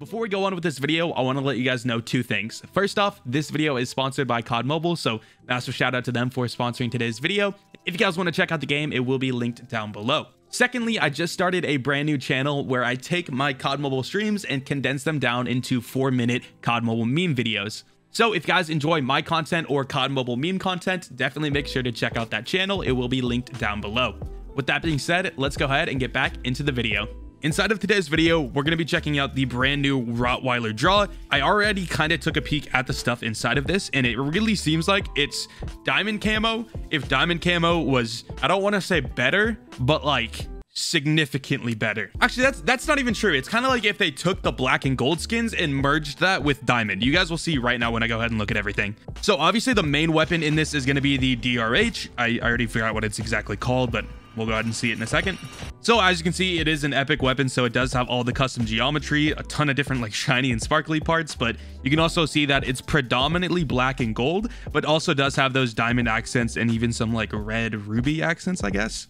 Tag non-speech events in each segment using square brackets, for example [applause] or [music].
Before we go on with this video, I want to let you guys know two things. First off, this video is sponsored by COD Mobile, so massive shout out to them for sponsoring today's video. If you guys want to check out the game, it will be linked down below. Secondly, I just started a brand new channel where I take my COD Mobile streams and condense them down into 4-minute COD Mobile meme videos. So if you guys enjoy my content or COD Mobile meme content, definitely make sure to check out that channel. It will be linked down below. With that being said, let's go ahead and get back into the video. Inside of today's video, we're going to be checking out the brand new Rottweiler draw. I already kind of took a peek at the stuff inside of this, and it really seems like it's diamond camo. If diamond camo was, I don't want to say better, but like significantly better. Actually, that's that's not even true. It's kind of like if they took the black and gold skins and merged that with diamond. You guys will see right now when I go ahead and look at everything. So obviously the main weapon in this is going to be the DRH. I, I already figured out what it's exactly called, but We'll go ahead and see it in a second. So as you can see, it is an epic weapon, so it does have all the custom geometry, a ton of different like [laughs] shiny and sparkly parts, but you can also see that it's predominantly black and gold, but also does have those diamond accents and even some like red ruby accents, I guess.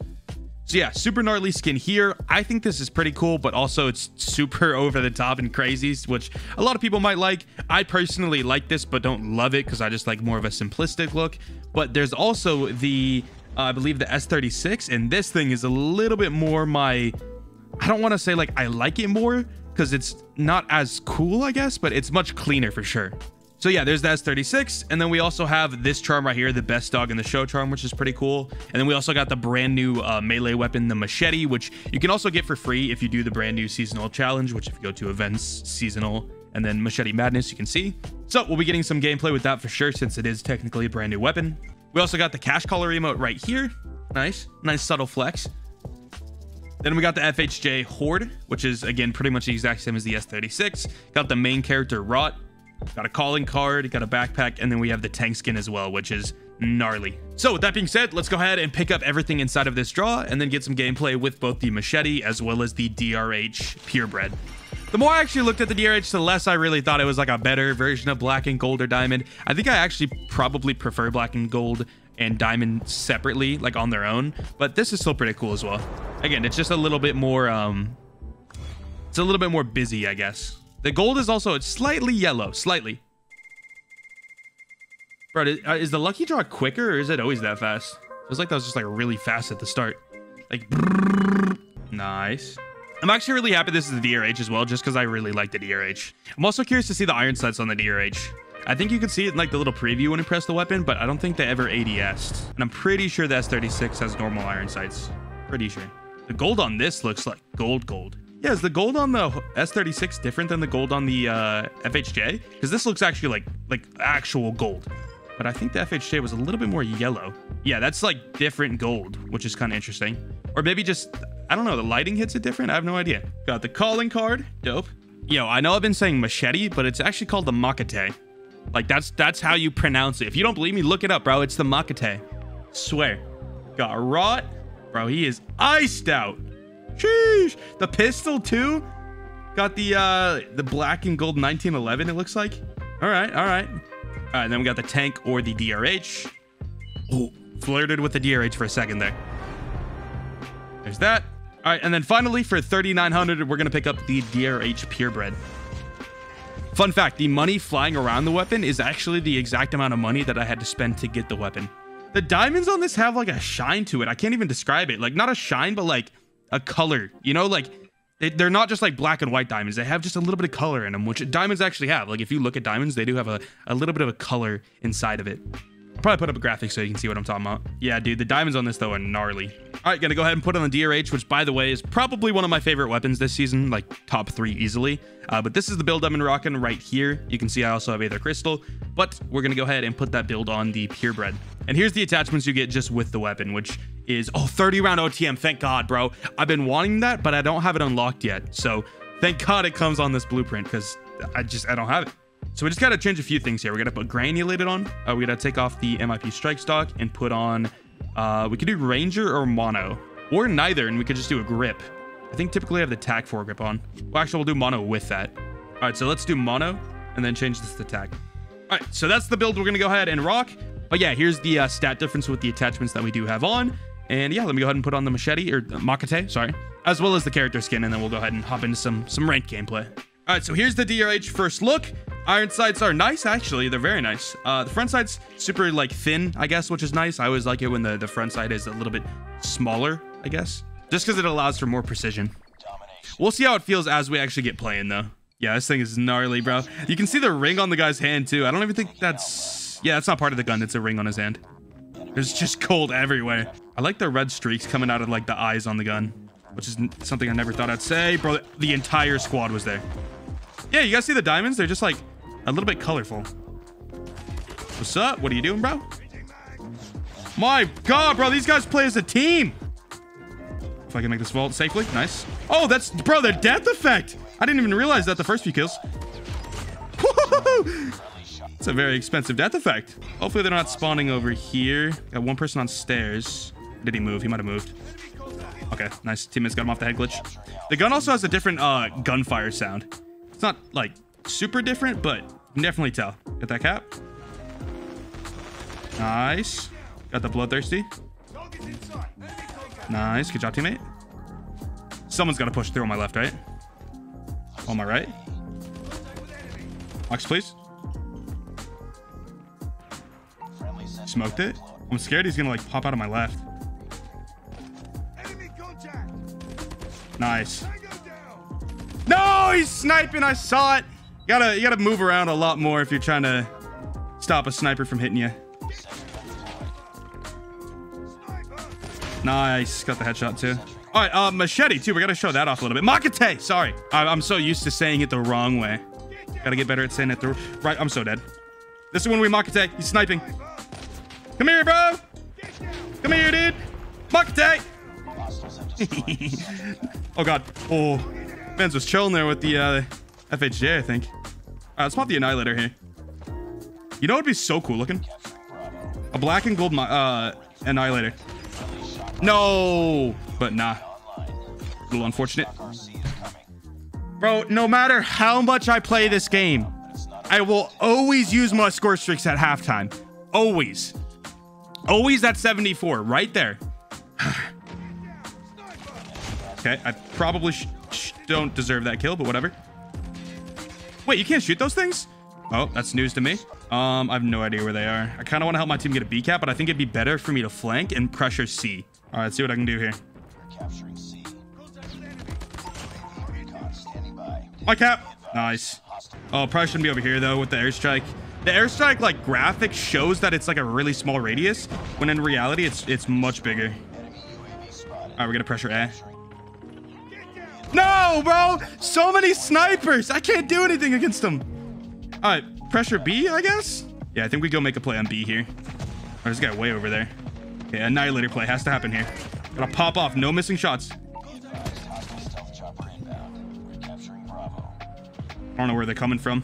So yeah, super gnarly skin here. I think this is pretty cool, but also it's super [laughs] over the top and crazy, which a lot of people might like. I personally like this, but don't love it because I just like more of a simplistic look. But there's also the uh, I believe the S36, and this thing is a little bit more my, I don't want to say like I like it more because it's not as cool, I guess, but it's much cleaner for sure. So yeah, there's the S36, and then we also have this charm right here, the best dog in the show charm, which is pretty cool. And then we also got the brand new uh, melee weapon, the machete, which you can also get for free if you do the brand new seasonal challenge, which if you go to events, seasonal, and then machete madness, you can see. So we'll be getting some gameplay with that for sure, since it is technically a brand new weapon. We also got the cash collar emote right here. Nice, nice subtle flex. Then we got the FHJ Horde, which is again pretty much the exact same as the S36. Got the main character Rot. Got a calling card, got a backpack, and then we have the tank skin as well, which is gnarly. So with that being said, let's go ahead and pick up everything inside of this draw and then get some gameplay with both the machete as well as the DRH purebred. The more I actually looked at the DRH, the less I really thought it was like a better version of black and gold or diamond. I think I actually probably prefer black and gold and diamond separately, like on their own. But this is still pretty cool as well. Again, it's just a little bit more, um, it's a little bit more busy, I guess. The gold is also it's slightly yellow, slightly. Bro, uh, is the lucky draw quicker or is it always that fast? Feels like that was just like really fast at the start. Like, nice. I'm actually really happy this is the DRH as well, just because I really like the DRH. I'm also curious to see the iron sights on the DRH. I think you can see it in like the little preview when you press the weapon, but I don't think they ever ADS. And I'm pretty sure the S36 has normal iron sights. Pretty sure. The gold on this looks like gold gold. Yeah, is the gold on the S36 different than the gold on the uh, FHJ? Because this looks actually like like actual gold. But I think the FHJ was a little bit more yellow. Yeah, that's like different gold, which is kind of interesting. Or maybe just I don't know. The lighting hits it different. I have no idea. Got the calling card. Dope. Yo, I know I've been saying machete, but it's actually called the makate. Like that's that's how you pronounce it. If you don't believe me, look it up, bro. It's the makate. Swear. Got rot. Bro, he is iced out. Sheesh. The pistol too. Got the uh the black and gold 1911, it looks like. All right, all right. All right, then we got the tank or the DRH. Oh, flirted with the DRH for a second there. There's that. All right, and then finally for 3,900, we're to pick up the DRH Purebred. Fun fact, the money flying around the weapon is actually the exact amount of money that I had to spend to get the weapon. The diamonds on this have like a shine to it. I can't even describe it. Like not a shine, but like a color, you know, like they're not just like black and white diamonds. They have just a little bit of color in them, which diamonds actually have. Like if you look at diamonds, they do have a, a little bit of a color inside of it. Probably put up a graphic so you can see what I'm talking about. Yeah, dude, the diamonds on this though are gnarly. All right, gonna go ahead and put on the DRH, which by the way is probably one of my favorite weapons this season, like top three easily. Uh, but this is the build been rocking right here. You can see I also have Aether Crystal, but we're gonna go ahead and put that build on the Purebred. And here's the attachments you get just with the weapon, which is, oh, 30 round OTM. Thank God, bro. I've been wanting that, but I don't have it unlocked yet. So thank God it comes on this blueprint because I just, I don't have it. So we just got to change a few things here. Going to put granulated on. Uh, we got to take off the MIP strike stock and put on uh, we could do Ranger or Mono, or neither, and we could just do a grip. I think typically I have the TAC 4 grip on. Well, actually, we'll do Mono with that. All right, so let's do Mono, and then change this to TAC. All right, so that's the build we're going to go ahead and rock. But yeah, here's the uh, stat difference with the attachments that we do have on. And yeah, let me go ahead and put on the machete, or the Makate, sorry, as well as the character skin, and then we'll go ahead and hop into some, some ranked gameplay. All right, so here's the DRH first look. Iron sights are nice, actually. They're very nice. Uh, the front side's super, like, thin, I guess, which is nice. I always like it when the, the front side is a little bit smaller, I guess. Just because it allows for more precision. We'll see how it feels as we actually get playing, though. Yeah, this thing is gnarly, bro. You can see the ring on the guy's hand, too. I don't even think that's... Yeah, that's not part of the gun. It's a ring on his hand. There's just cold everywhere. I like the red streaks coming out of, like, the eyes on the gun. Which is something I never thought I'd say. Bro, the entire squad was there. Yeah, you guys see the diamonds? They're just, like, a little bit colorful. What's up? What are you doing, bro? My God, bro. These guys play as a team. If I can make this vault safely. Nice. Oh, that's... Bro, the death effect. I didn't even realize that the first few kills. [laughs] It's a very expensive death effect. Hopefully they're not spawning over here. Got one person on stairs. Did he move? He might have moved. Okay, nice. Teammates got him off the head glitch. The gun also has a different uh, gunfire sound. It's not like super different, but definitely tell. Get that cap. Nice. Got the bloodthirsty. Nice. Good job, teammate. Someone's got to push through on my left, right? On my right. Ox, please. Smoked it. I'm scared he's going to like pop out of my left. Nice. No, he's sniping. I saw it. You gotta, you gotta move around a lot more if you're trying to stop a sniper from hitting you. Nice. Got the headshot too. All right, uh, machete too. We gotta show that off a little bit. Makate. Sorry, I, I'm so used to saying it the wrong way. Gotta get better at saying it the right. I'm so dead. This is when we Makate. He's sniping. Come here, bro. Come here, dude. Makate. [laughs] oh god. Oh, Benz was chilling there with the uh, FHJ, I think. Right, let's pop the Annihilator here. You know what would be so cool looking? A black and gold uh, Annihilator. No, but nah. A little unfortunate. Bro, no matter how much I play this game, I will always use my score streaks at halftime. Always. Always at 74, right there. [sighs] okay, I probably don't deserve that kill, but whatever. Wait, you can't shoot those things? Oh, that's news to me. Um, I have no idea where they are. I kind of want to help my team get a B cap, but I think it'd be better for me to flank and pressure C. All right, let's see what I can do here. My cap. Nice. Oh, probably shouldn't be over here though with the airstrike. The airstrike like graphic shows that it's like a really small radius, when in reality it's it's much bigger. All right, we're gonna pressure A. No, bro! So many snipers! I can't do anything against them. All right, pressure B, I guess? Yeah, I think we go make a play on B here. Oh, this guy way over there. Okay, Annihilator play has to happen here. Gotta pop off, no missing shots. I don't know where they're coming from.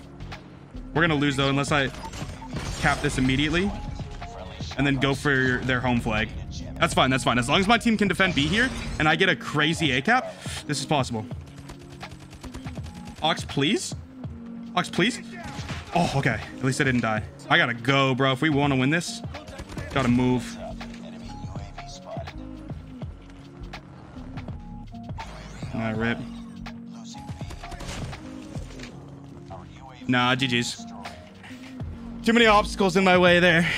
We're gonna lose though unless I cap this immediately and then go for their home flag. That's fine. That's fine. As long as my team can defend B here and I get a crazy A cap, this is possible. Ox, please. Ox, please. Oh, okay. At least I didn't die. I gotta go, bro. If we want to win this, gotta move. Nah, rip. Nah, GG's. Too many obstacles in my way there.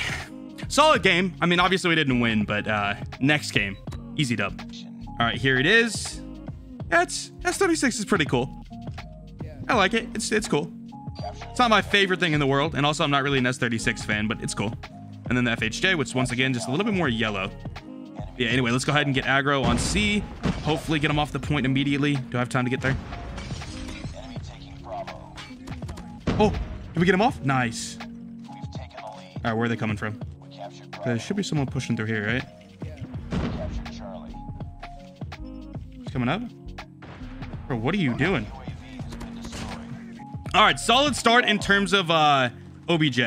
Solid game. I mean, obviously we didn't win, but uh, next game, easy dub. All right, here it is. That's S36 is pretty cool. I like it. It's it's cool. It's not my favorite thing in the world, and also I'm not really an S36 fan, but it's cool. And then the FHJ, which once again just a little bit more yellow. Yeah. Anyway, let's go ahead and get aggro on C. Hopefully, get him off the point immediately. Do I have time to get there? Oh, did we get him off? Nice. All right, where are they coming from? There should be someone pushing through here, right? Coming up? Bro, what are you doing? All right, solid start in terms of uh, OBJ.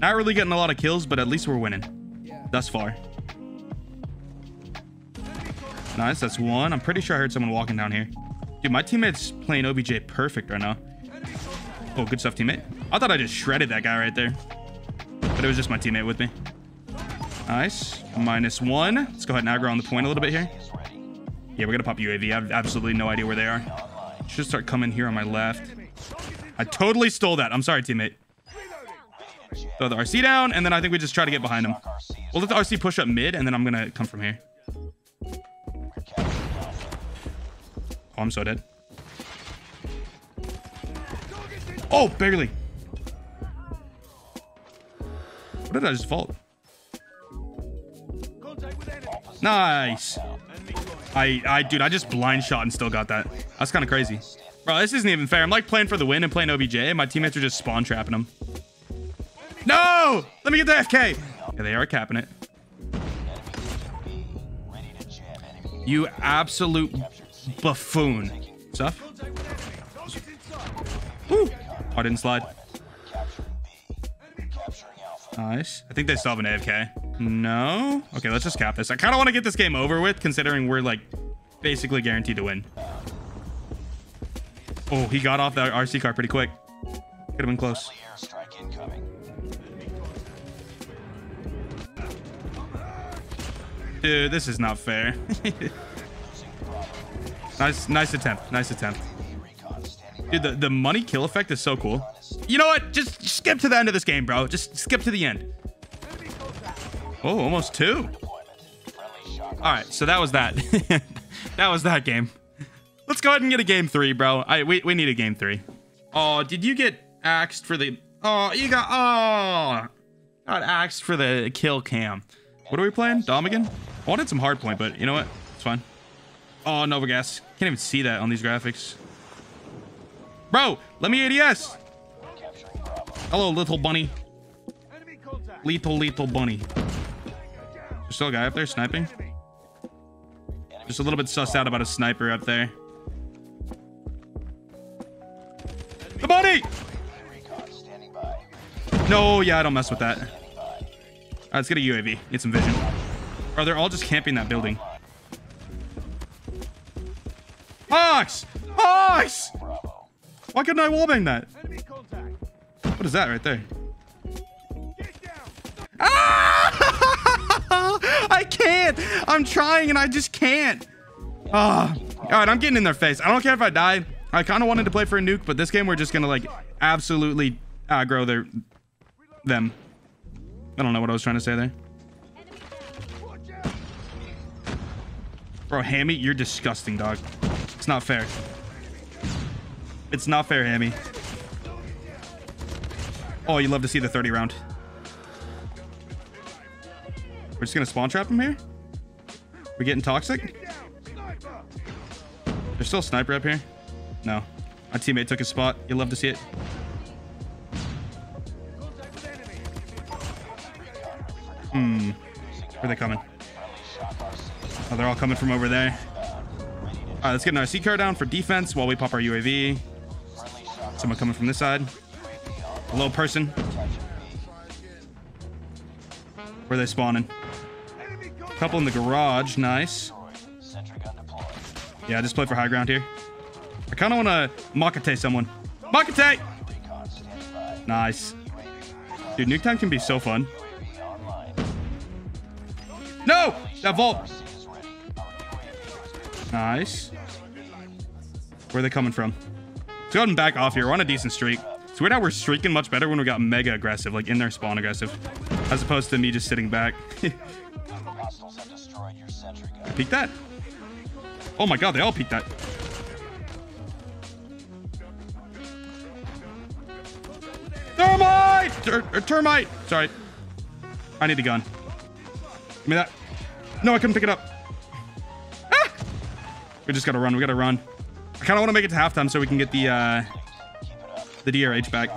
Not really getting a lot of kills, but at least we're winning thus far. Nice, that's one. I'm pretty sure I heard someone walking down here. Dude, my teammate's playing OBJ perfect right now. Oh, good stuff, teammate. I thought I just shredded that guy right there. But it was just my teammate with me. Nice. Minus one. Let's go ahead and aggro on the point a little bit here. Yeah, we're going to pop UAV. I have absolutely no idea where they are. Should start coming here on my left. I totally stole that. I'm sorry, teammate. Throw the RC down, and then I think we just try to get behind him. We'll let the RC push up mid, and then I'm gonna come from here. Oh, I'm so dead. Oh, barely. What did I just vault? Nice. I, I, dude, I just blind shot and still got that. That's kind of crazy. Bro, this isn't even fair. I'm like playing for the win and playing OBJ, and my teammates are just spawn trapping them. No! Let me get the FK. Yeah, they are capping it. You absolute buffoon. Stuff. Woo! Oh, I didn't slide. Nice. I think they still have an AFK. No? Okay, let's just cap this. I kind of want to get this game over with, considering we're, like, basically guaranteed to win. Oh, he got off that RC car pretty quick. Could have been close. Dude, this is not fair. [laughs] nice, nice attempt. Nice attempt. Dude, the, the money kill effect is so cool. You know what? Just skip to the end of this game, bro. Just skip to the end. Oh, almost two. All right, so that was that. [laughs] that was that game. Let's go ahead and get a game three, bro. I we, we need a game three. Oh, did you get axed for the... Oh, you got... Oh, got axed for the kill cam. What are we playing? Dom again? Oh, I wanted some hard point, but you know what? It's fine. Oh, Nova Gas. Can't even see that on these graphics. Bro, let me ADS. Hello, little bunny. Lethal, lethal bunny. There's still a guy up there sniping. Just a little bit sussed out about a sniper up there. The bunny! No, yeah, I don't mess with that. Let's get a UAV. Get some vision. Are they all just camping that building? Hawks! Hawks! Why couldn't I wallbang that? What is that right there? Can't! I'm trying and I just can't. Ah. Oh. All right, I'm getting in their face. I don't care if I die. I kind of wanted to play for a nuke, but this game we're just gonna like absolutely aggro their them. I don't know what I was trying to say there. Bro, Hammy, you're disgusting, dog. It's not fair. It's not fair, Hammy. Oh, you love to see the 30 round. We're just gonna spawn trap him here? We getting toxic? There's still a sniper up here. No. My teammate took his spot. You love to see it. Hmm. Where are they coming? Oh, they're all coming from over there. All right, let's get an RC car down for defense while we pop our UAV. Someone coming from this side. A little person. Where are they spawning? Couple in the garage. Nice. Yeah, just play for high ground here. I kind of want to Makate someone. Makate! Nice. Dude, nuke time can be so fun. No! That vault! Nice. Where are they coming from? Let's go ahead and back off here. We're on a decent streak. It's weird how we're streaking much better when we got mega aggressive, like in their spawn aggressive, as opposed to me just sitting back. [laughs] peek that. Oh my god, they all peeked that. Thermite! Ter er, termite! Sorry. I need a gun. Give me that. No, I couldn't pick it up. Ah! We just gotta run. We gotta run. I kind of want to make it to halftime so we can get the uh, the DRH back.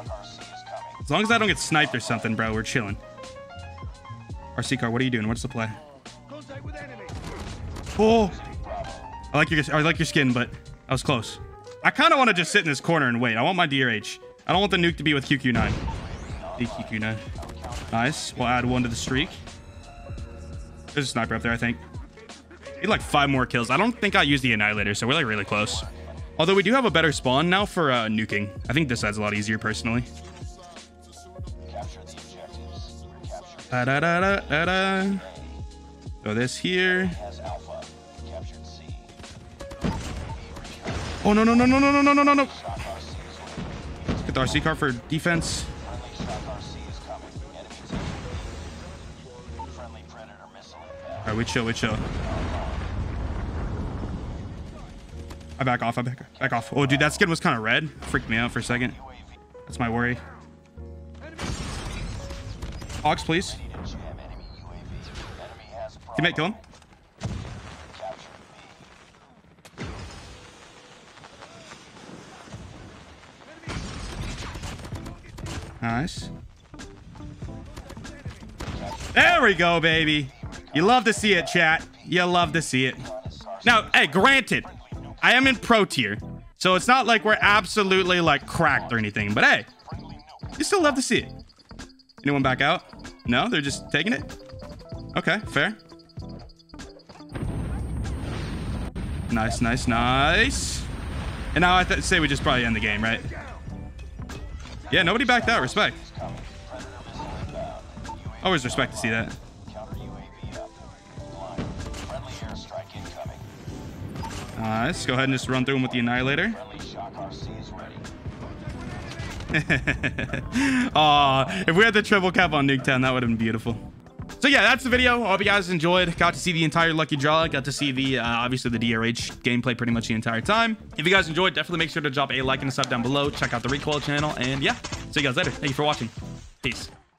As long as I don't get sniped or something, bro, we're chilling. RC car, what are you doing? What's the play? Oh, I like your I like your skin, but I was close. I kind of want to just sit in this corner and wait. I want my DRH. I don't want the nuke to be with QQ9. QQ9. Nice. We'll add one to the streak. There's a sniper up there, I think. Need like five more kills. I don't think I used the Annihilator, so we're like really close. Although we do have a better spawn now for uh, nuking. I think this side's a lot easier personally. Da da da da da da. Throw this here. Oh no no no no no no no no no! Get Get the RC car for defense. All right, we chill, we chill. I back off, I back, back off. Oh, dude, that skin was kind of red. Freaked me out for a second. That's my worry. Ox, please. Teammate, kill him. Nice. There we go, baby. You love to see it, chat. You love to see it. Now, hey, granted, I am in pro tier, so it's not like we're absolutely like cracked or anything, but hey, you still love to see it. Anyone back out? No, they're just taking it? Okay, fair. Nice, nice, nice. And now I say we just probably end the game, right? Yeah, nobody backed out. Respect. Always respect to see that. Nice. Go ahead and just run through him with the Annihilator. [laughs] Aw, if we had the triple cap on Nuketown, that would have been beautiful. So yeah, that's the video. I hope you guys enjoyed. Got to see the entire Lucky Draw. Got to see the, uh, obviously, the DRH gameplay pretty much the entire time. If you guys enjoyed, definitely make sure to drop a like and a sub down below. Check out the REEKOIL channel. And yeah, see you guys later. Thank you for watching. Peace.